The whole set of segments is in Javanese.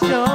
show.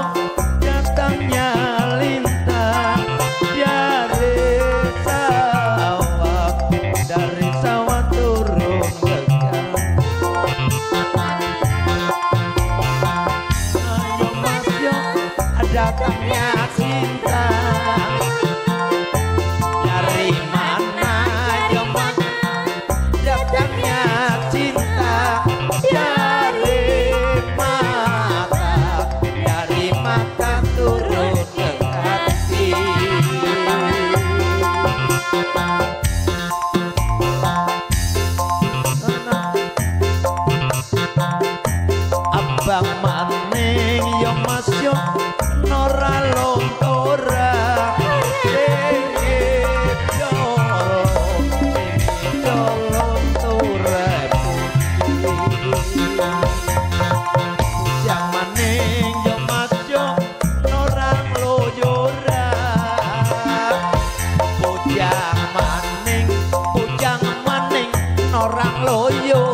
รักโลโย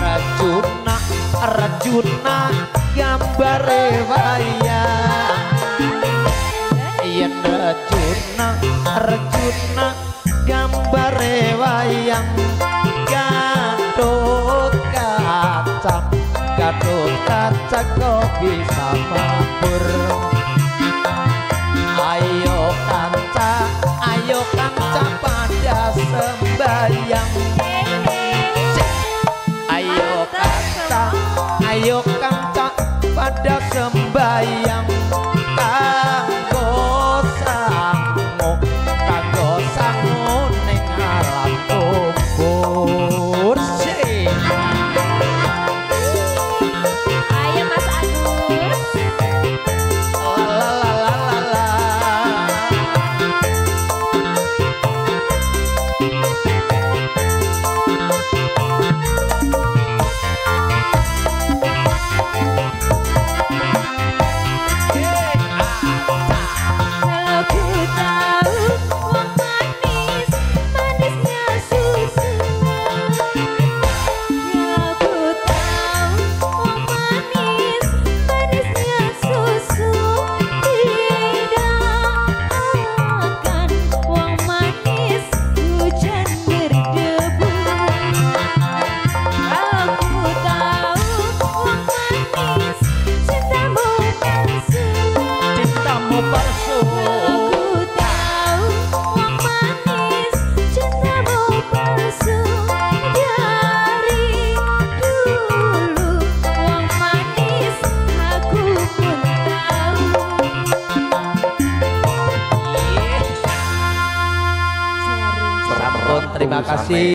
Rajuna, Rajuna, gambar wayang Iya Rajuna, Rajuna, gambar wayang Gadot kacang, gadot kacang kok bisa mabur See